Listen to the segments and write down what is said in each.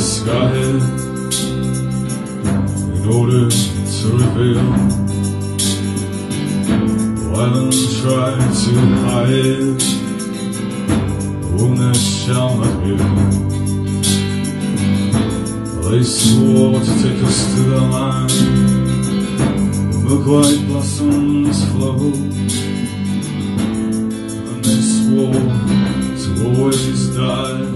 sky in order to reveal. While try to hide, the wound shall not heal. They swore to take us to the land Milk white blossoms flow And they swore to always die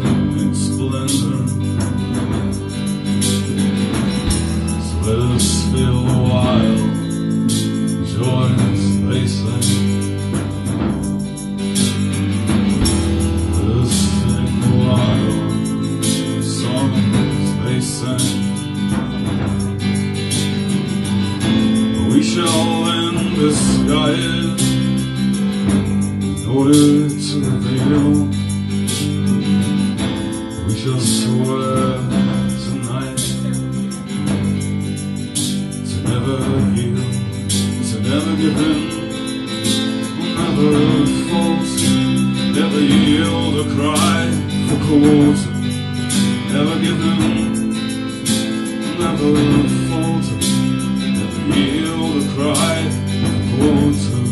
We shall tonight. To never heal, to never give in, never falter, never yield a cry for quarter, never give in, never falter never yield a cry of water.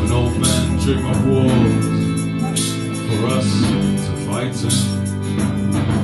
When old men dream of wars for us fight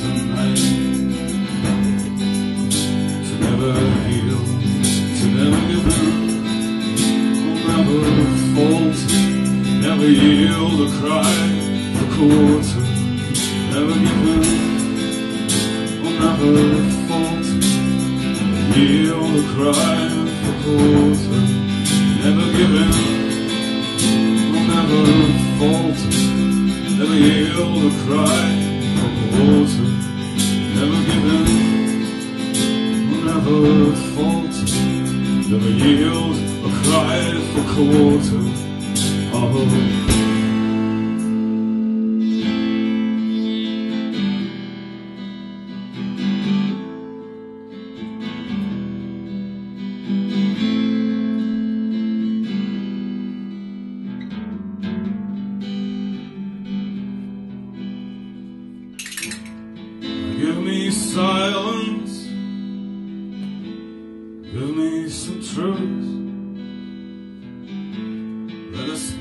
tonight to never heal, to never give in, never falter, never yield a cry for quarter, never give in, never falter yield a cry for quarter, never give never a cry for quarter, never give in, never falter, never yield a cry for quarter. Oh.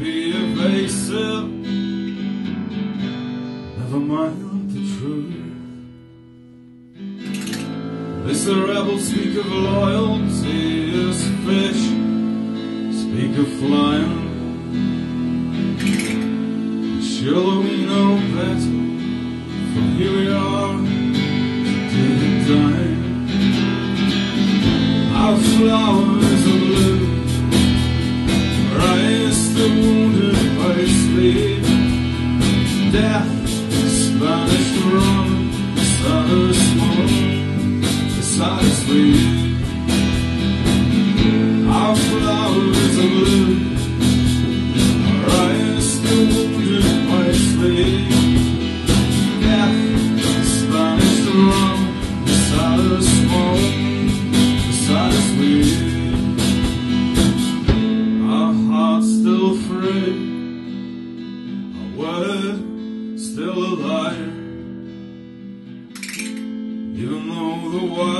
Be evasive. Never mind the truth. This the rebels speak of loyalty as fish. Speak of flying. Surely we know better. For here we are, till the time. Our flowers are blue, rise the wounded by sleep. Death, us we. Our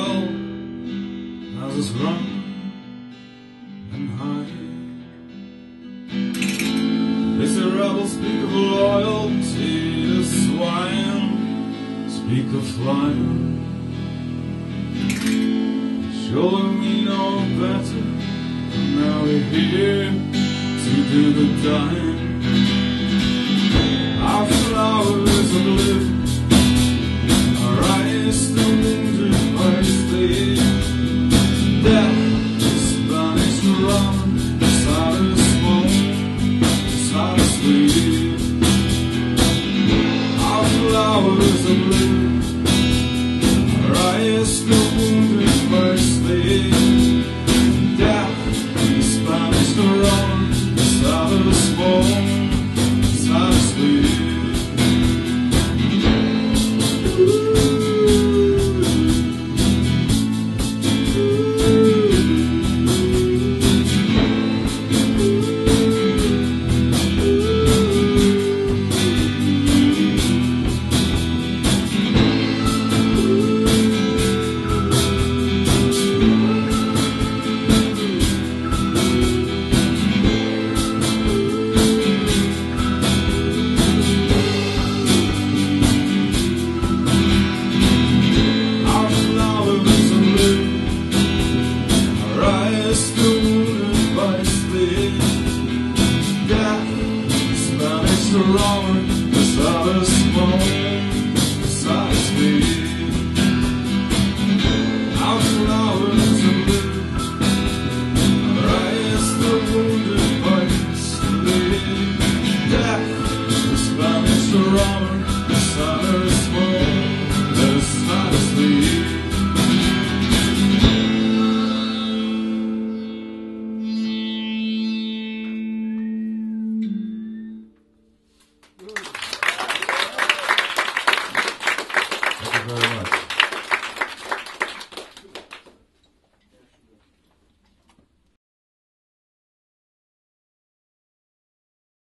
world has us run and hide. As the rebels speak of loyalty to swine, speak of flying. Sure we know better. Now we're here to do the dying.